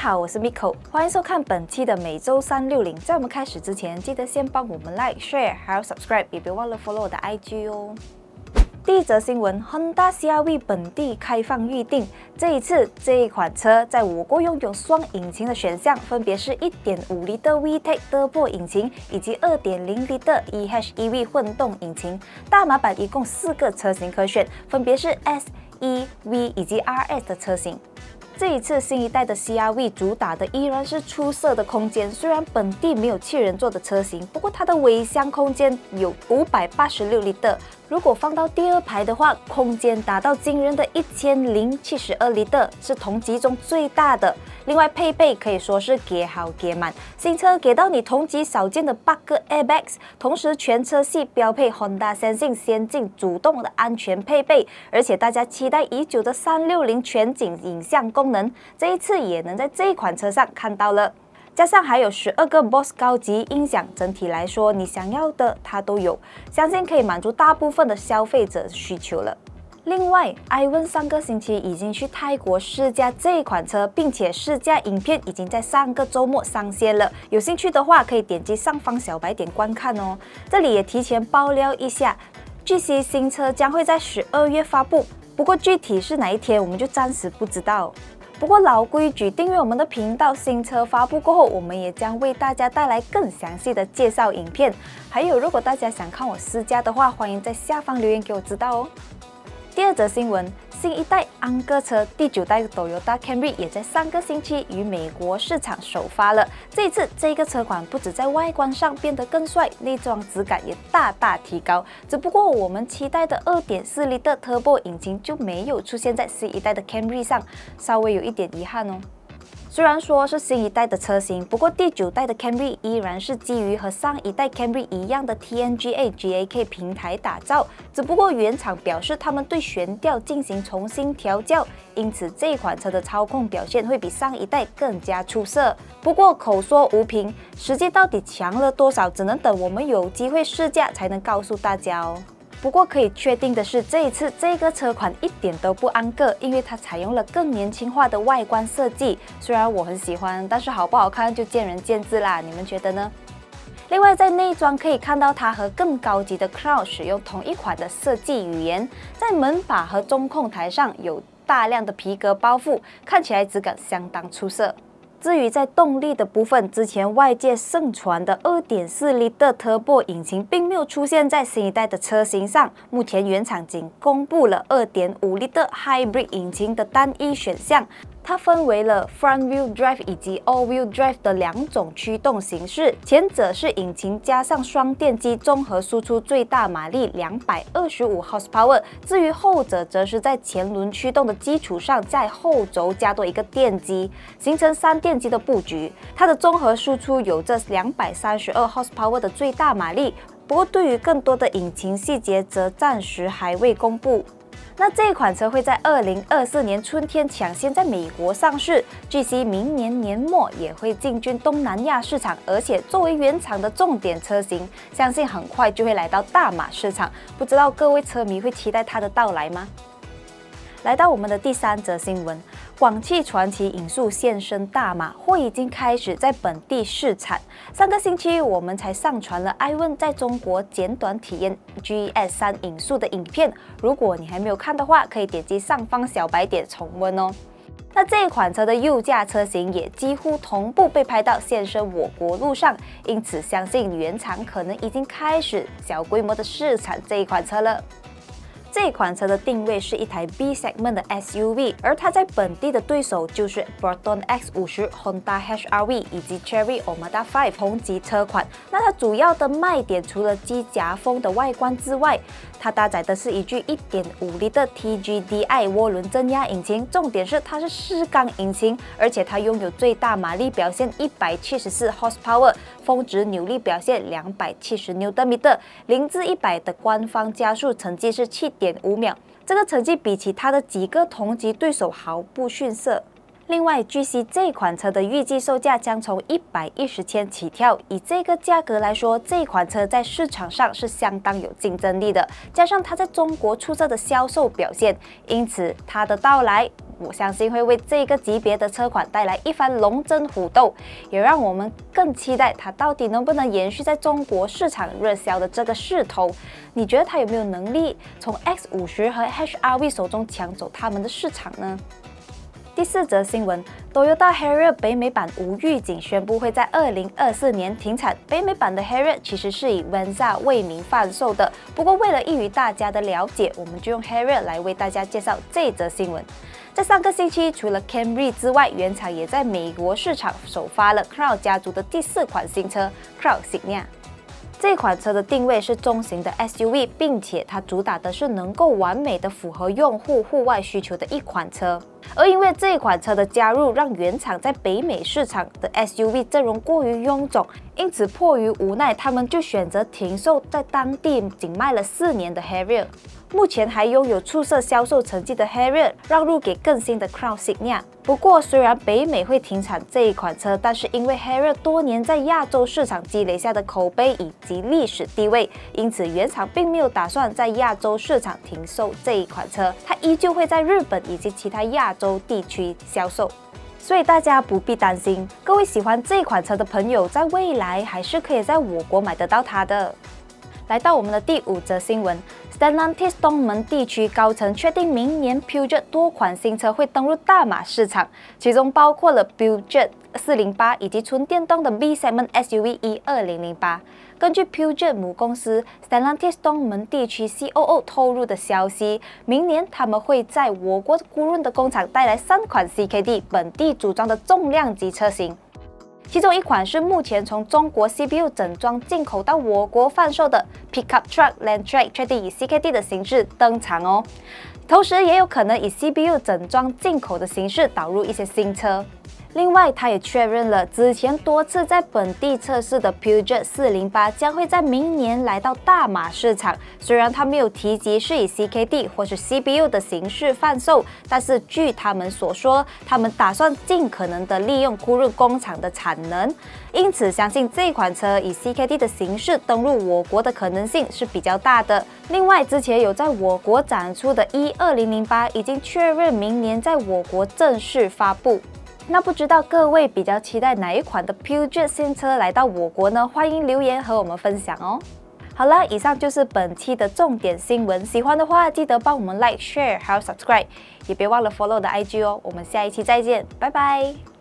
好，我是 Miko，欢迎收看本期的每周三六零。在我们开始之前，记得先帮我们 Like、Share 还有 Subscribe，也别忘了 follow 我的 IG 哦。第一则新闻，Honda CR-V 本地开放预定。这一次，这一款车在我国拥有双引擎的选项，分别是1.5升的 VTEC Turbo 引擎以及2.0升的 EHEV 混动引擎。大马版一共四个车型可选，分别是 S、E、V 以及 RS 的车型。这一次新一代的 CR-V 主打的依然是出色的空间，虽然本地没有七人座的车型，不过它的尾箱空间有五百八十六升。如果放到第二排的话，空间达到惊人的一千零七十二升，是同级中最大的。另外配备可以说是给好给满，新车给到你同级少见的八个 airbags，同时全车系标配 Honda Sensing 先进主动的安全配备，而且大家期待已久的三六零全景影像功能，这一次也能在这一款车上看到了。加上还有十二个 Boss 高级音响，整体来说你想要的它都有，相信可以满足大部分的消费者需求了。另外，iOne 上个星期已经去泰国试驾这款车，并且试驾影片已经在上个周末上线了。有兴趣的话，可以点击上方小白点观看哦。这里也提前爆料一下，据悉新车将会在十二月发布，不过具体是哪一天，我们就暂时不知道。不过老规矩，订阅我们的频道，新车发布过后，我们也将为大家带来更详细的介绍影片。还有，如果大家想看我试驾的话，欢迎在下方留言给我知道哦。第二则新闻。新一代安哥车第九代 Toyota Camry 也在上个星期于美国市场首发了。这一次，这个车款不止在外观上变得更帅，内装质感也大大提高。只不过，我们期待的2.4升的 Turbo 引擎就没有出现在新一代的 Camry 上，稍微有一点遗憾哦。虽然说是新一代的车型，不过第九代的 Camry 依然是基于和上一代 Camry 一样的 TNGA GAK 平台打造，只不过原厂表示他们对悬吊进行重新调教，因此这款车的操控表现会比上一代更加出色。不过口说无凭，实际到底强了多少，只能等我们有机会试驾才能告诉大家哦。不过可以确定的是，这一次这个车款一点都不安个，因为它采用了更年轻化的外观设计。虽然我很喜欢，但是好不好看就见仁见智啦。你们觉得呢？另外，在内装可以看到它和更高级的 Crown 使用同一款的设计语言，在门把和中控台上有大量的皮革包覆，看起来质感相当出色。至于在动力的部分，之前外界盛传的 2.4L 的 Turbo 引擎并没有出现在新一代的车型上。目前原厂仅公布了2.5升的 Hybrid 引擎的单一选项。它分为了 Front Wheel Drive 以及 All Wheel Drive 的两种驱动形式，前者是引擎加上双电机，综合输出最大马力两百二十五 horsepower。至于后者，则是在前轮驱动的基础上，在后轴加多一个电机，形成三电机的布局。它的综合输出有着两百三十二 horsepower 的最大马力，不过对于更多的引擎细节，则暂时还未公布。那这款车会在二零二四年春天抢先在美国上市，据悉明年年末也会进军东南亚市场，而且作为原厂的重点车型，相信很快就会来到大马市场。不知道各位车迷会期待它的到来吗？来到我们的第三则新闻。广汽传祺影速现身大马，或已经开始在本地试产。上个星期我们才上传了 iOne 在中国简短体验 GS 三影速的影片，如果你还没有看的话，可以点击上方小白点重温哦。那这一款车的右驾车型也几乎同步被拍到现身我国路上，因此相信原厂可能已经开始小规模的试产这一款车了。这款车的定位是一台 B segment 的 SUV，而它在本地的对手就是 b r o t o n X50、Honda HR-V 以及 Cherry Omada 5同级车款。那它主要的卖点除了机甲风的外观之外，它搭载的是一具 1.5L 的 TGDI 涡轮增压引擎，重点是它是四缸引擎，而且它拥有最大马力表现174 horsepower，峰值扭力表现270牛米的，零至一百的官方加速成绩是7点五秒，这个成绩比其他的几个同级对手毫不逊色。另外，据悉这款车的预计售价将从一百一十千起跳。以这个价格来说，这款车在市场上是相当有竞争力的。加上它在中国出色的销售表现，因此它的到来我相信会为这个级别的车款带来一番龙争虎斗，也让我们更期待它到底能不能延续在中国市场热销的这个势头。你觉得它有没有能力从 X 五十和 HRV 手中抢走他们的市场呢？第四则新闻，Toyota Harrier 北美版无预警宣布会在二零二四年停产。北美版的 Harrier 其实是以 Venza 为名贩售的，不过为了易于大家的了解，我们就用 Harrier 来为大家介绍这则新闻。在上个星期，除了 Camry 之外，原厂也在美国市场首发了 Crown 家族的第四款新车 Crown Signia。这款车的定位是中型的 SUV，并且它主打的是能够完美的符合用户户外需求的一款车。而因为这款车的加入，让原厂在北美市场的 SUV 阵容过于臃肿，因此迫于无奈，他们就选择停售在当地仅卖了四年的 Harrier。目前还拥有出色销售成绩的 Harrier 让路给更新的 Crown Signia。不过，虽然北美会停产这一款车，但是因为 Harrier 多年在亚洲市场积累下的口碑以及历史地位，因此原厂并没有打算在亚洲市场停售这一款车，它依旧会在日本以及其他亚洲地区销售。所以大家不必担心，各位喜欢这款车的朋友，在未来还是可以在我国买得到它的。来到我们的第五则新闻，Stellantis 东门地区高层确定，明年 Puget 多款新车会登陆大马市场，其中包括了 Peugeot 408以及纯电动的 B segment SUV E 2008。根据 Puget 母公司 Stellantis 东门地区 COO 透露的消息，明年他们会在我国孤润的工厂带来三款 CKD 本地组装的重量级车型。其中一款是目前从中国 CPU 整装进口到我国贩售的 Pickup Truck Land Track，确定以 CKD 的形式登场哦。同时也有可能以 CPU 整装进口的形式导入一些新车。另外，他也确认了之前多次在本地测试的 Peugeot 408将会在明年来到大马市场。虽然他没有提及是以 CKD 或是 CBU 的形式贩售，但是据他们所说，他们打算尽可能的利用酷润工厂的产能，因此相信这款车以 CKD 的形式登陆我国的可能性是比较大的。另外，之前有在我国展出的 E2008 已经确认明年在我国正式发布。那不知道各位比较期待哪一款的 Pugeot 新车来到我国呢？欢迎留言和我们分享哦。好了，以上就是本期的重点新闻。喜欢的话，记得帮我们 Like、Share 还有 Subscribe，也别忘了 Follow 我的 IG 哦。我们下一期再见，拜拜。